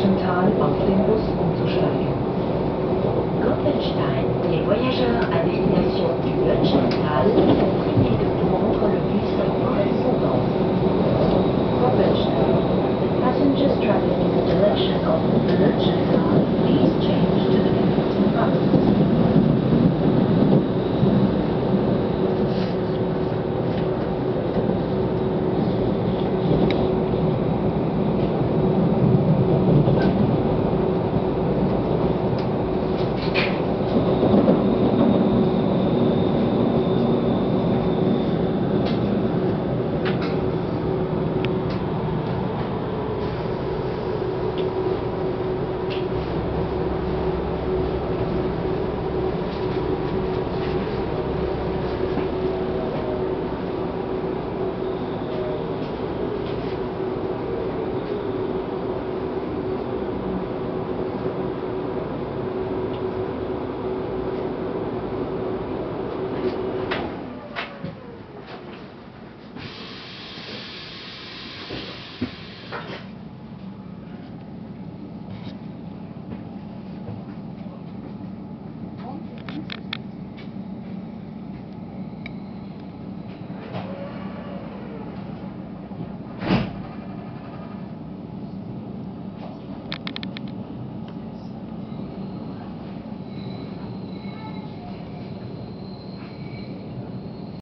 Wir auf den Bus umzusteigen. Gruppenstein, les voyageurs à destination du Lötschental